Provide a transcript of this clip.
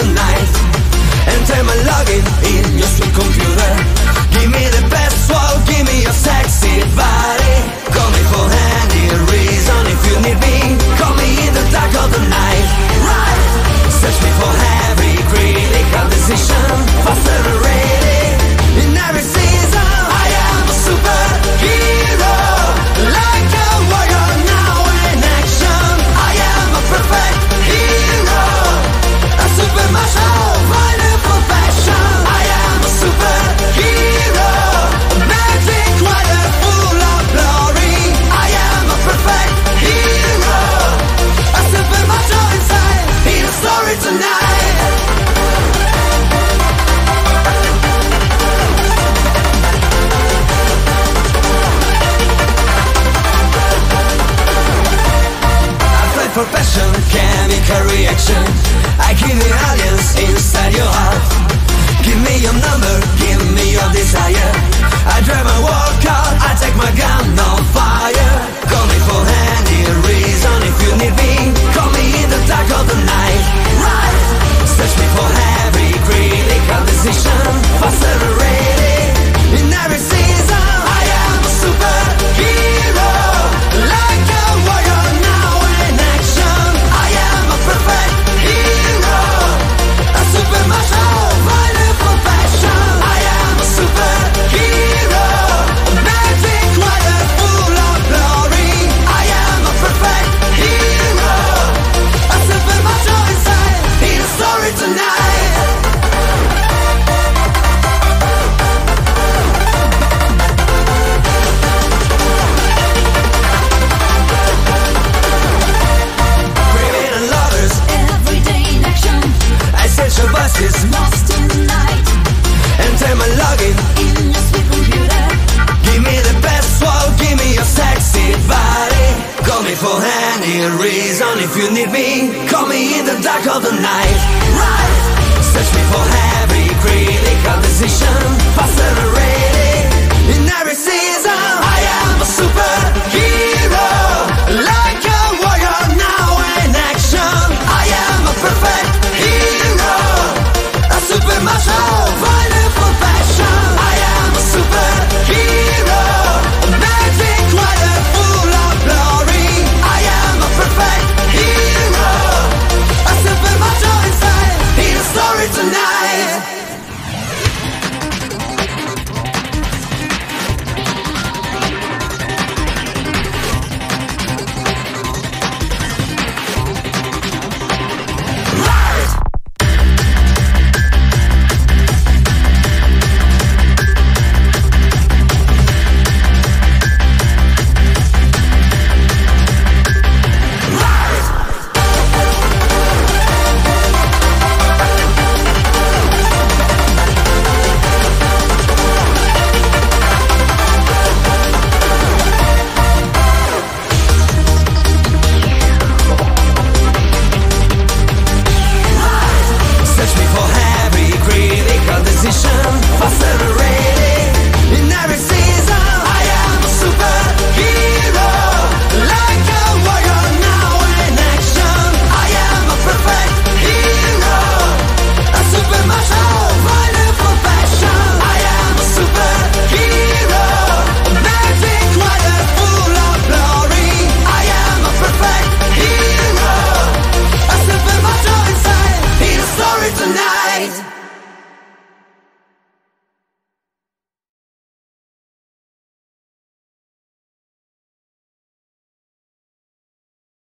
the night my login in your sweet computer. Give me the best world, give me your sexy body. if you need me, call me in the dark of the night. Rise, search me for every critical decision, accelerated in every season. I am